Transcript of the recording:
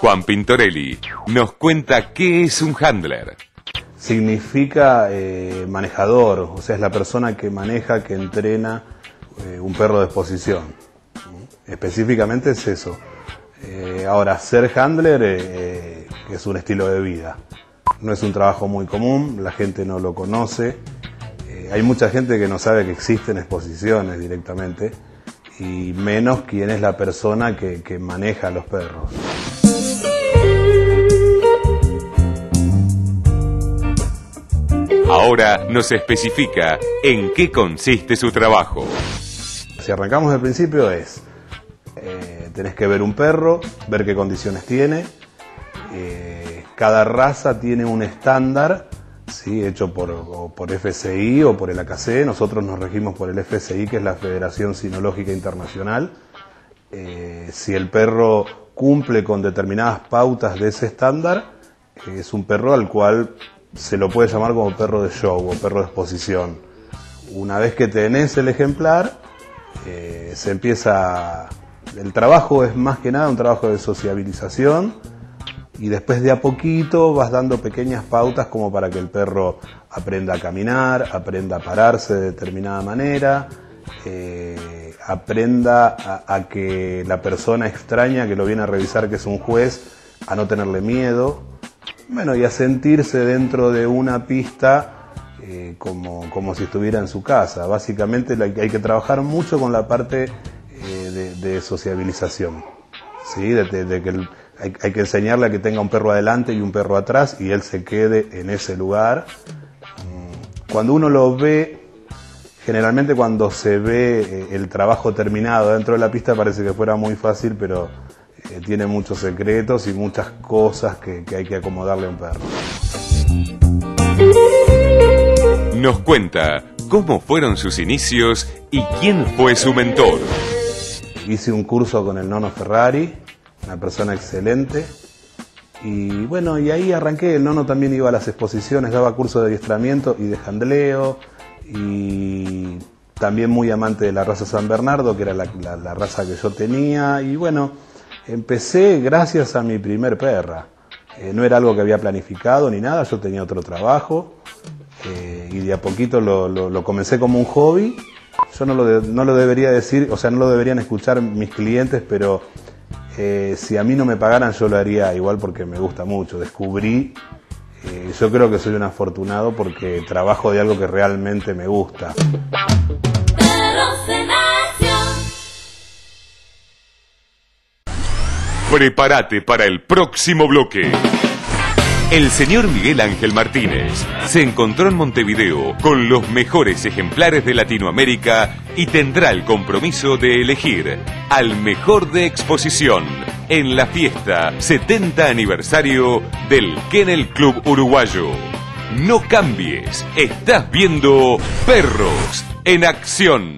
Juan Pintorelli nos cuenta qué es un handler. Significa eh, manejador, o sea, es la persona que maneja, que entrena eh, un perro de exposición. Específicamente es eso. Eh, ahora, ser handler es un estilo de vida. No es un trabajo muy común, la gente no lo conoce. hay mucha gente que no sabe que existen exposiciones directamente y menos quién es la persona que, que maneja a los perros. Ahora nos especifica en qué consiste su trabajo. Si arrancamos del principio es, eh, tenés que ver un perro, ver qué condiciones tiene. Eh, cada raza tiene un estándar ¿sí? hecho por, por FCI o por el AKC. Nosotros nos regimos por el FCI, que es la Federación Sinológica Internacional. Eh, si el perro cumple con determinadas pautas de ese estándar, es un perro al cual se lo puede llamar como perro de show o perro de exposición. Una vez que tenés el ejemplar, eh, se empieza... El trabajo es más que nada un trabajo de sociabilización y después de a poquito vas dando pequeñas pautas como para que el perro aprenda a caminar, aprenda a pararse de determinada manera, eh, aprenda a, que la persona extraña que lo viene a revisar, que es un juez, a no tenerle miedo, bueno, y a sentirse dentro de una pista eh, como, como, si estuviera en su casa. Básicamente hay que trabajar mucho con la parte eh, de, sociabilización. ¿sí? Que hay, que enseñarle a que tenga un perro adelante y un perro atrás y él se quede en ese lugar. Mm, cuando uno lo ve, generalmente cuando se ve eh, el trabajo terminado dentro de la pista parece que fuera muy fácil, pero eh, tiene muchos secretos y muchas cosas que, que hay que acomodarle a un perro. Nos cuenta cómo fueron sus inicios y quién fue su mentor. Hice un curso con el Nono Ferrari, una persona excelente. Y bueno, y ahí arranqué. El Nono también iba a las exposiciones, daba cursos de adiestramiento y de handleo. Y también muy amante de la raza San Bernardo, que era la, raza que yo tenía. Y bueno, Empecé gracias a mi primer perra. Eh, no era algo que había planificado ni nada, yo tenía otro trabajo eh, y de a poquito lo, comencé como un hobby. Yo no lo, no lo debería decir, o sea, no lo deberían escuchar mis clientes, pero eh, si a mí no me pagaran yo lo haría igual porque me gusta mucho. Descubrí, yo creo que soy un afortunado porque trabajo de algo que realmente me gusta. Prepárate para el próximo bloque. El señor Miguel Ángel Martínez se encontró en Montevideo con los mejores ejemplares de Latinoamérica y tendrá el compromiso de elegir al mejor de exposición en la fiesta 70 aniversario del Kennel Club Uruguayo. No cambies, estás viendo Perros en Acción.